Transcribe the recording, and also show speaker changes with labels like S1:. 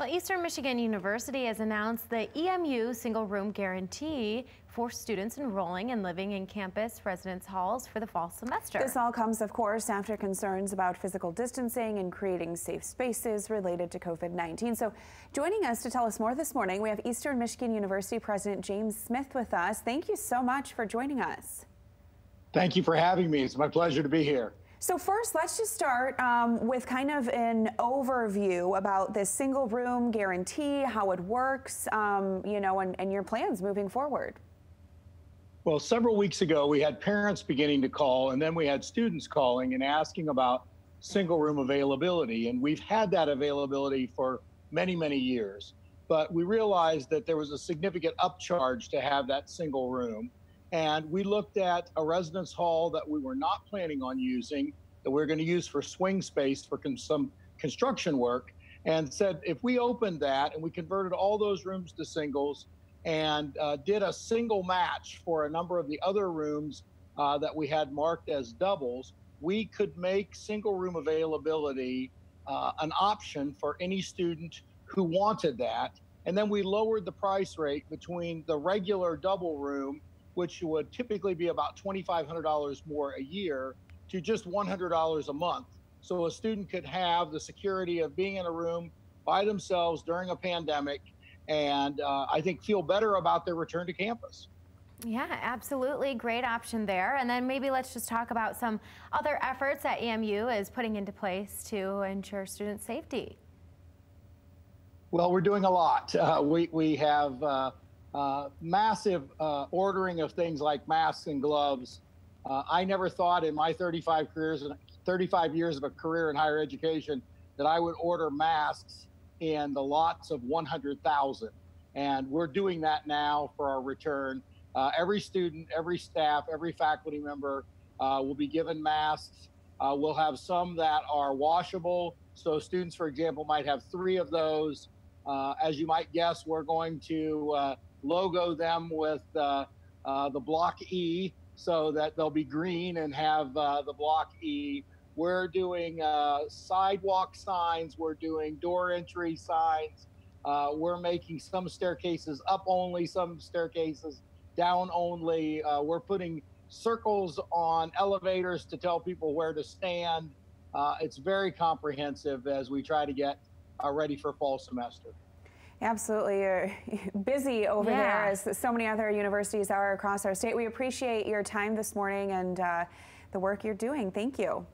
S1: Well, Eastern Michigan University has announced the EMU single room guarantee for students enrolling and living in campus residence halls for the fall semester.
S2: This all comes, of course, after concerns about physical distancing and creating safe spaces related to COVID-19. So joining us to tell us more this morning, we have Eastern Michigan University President James Smith with us. Thank you so much for joining us.
S3: Thank you for having me. It's my pleasure to be here.
S2: So first, let's just start um, with kind of an overview about this single room guarantee, how it works, um, you know, and, and your plans moving forward.
S3: Well, several weeks ago, we had parents beginning to call, and then we had students calling and asking about single room availability. And we've had that availability for many, many years. But we realized that there was a significant upcharge to have that single room. And we looked at a residence hall that we were not planning on using, that we are going to use for swing space for some construction work, and said if we opened that and we converted all those rooms to singles and uh, did a single match for a number of the other rooms uh, that we had marked as doubles, we could make single room availability uh, an option for any student who wanted that. And then we lowered the price rate between the regular double room which would typically be about $2,500 more a year, to just $100 a month. So a student could have the security of being in a room by themselves during a pandemic and uh, I think feel better about their return to campus.
S1: Yeah, absolutely. Great option there. And then maybe let's just talk about some other efforts that EMU is putting into place to ensure student safety.
S3: Well, we're doing a lot. Uh, we, we have uh, uh, massive uh, ordering of things like masks and gloves. Uh, I never thought in my 35 careers, 35 years of a career in higher education, that I would order masks in the lots of 100,000. And we're doing that now for our return. Uh, every student, every staff, every faculty member uh, will be given masks. we'll have some that are washable. So students, for example, might have three of those. As you might guess, we're going to logo them with uh, uh, the block E so that they'll be green and have uh, the block E. We're doing uh, sidewalk signs, we're doing door entry signs, uh, we're making some staircases up only, some staircases down only. Uh, we're putting circles on elevators to tell people where to stand. it's very comprehensive as we try to get ready for fall semester.
S2: Absolutely. You're busy over yeah. there as so many other universities are across our state. We appreciate your time this morning and uh, the work you're doing. Thank you.